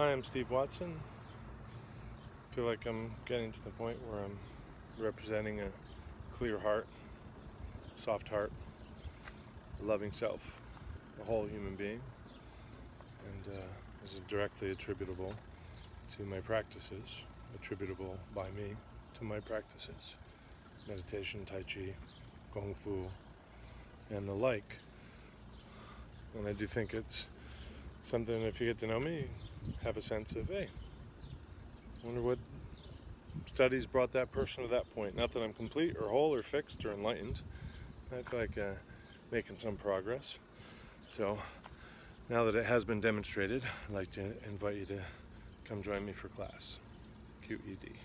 Hi, I'm Steve Watson. I feel like I'm getting to the point where I'm representing a clear heart, soft heart, loving self, a whole human being. And uh, this is directly attributable to my practices, attributable by me to my practices. Meditation, Tai Chi, Kung Fu, and the like. And I do think it's something, if you get to know me, have a sense of, hey, wonder what studies brought that person to that point. Not that I'm complete or whole or fixed or enlightened. I feel like uh, making some progress. So now that it has been demonstrated, I'd like to invite you to come join me for class. QED.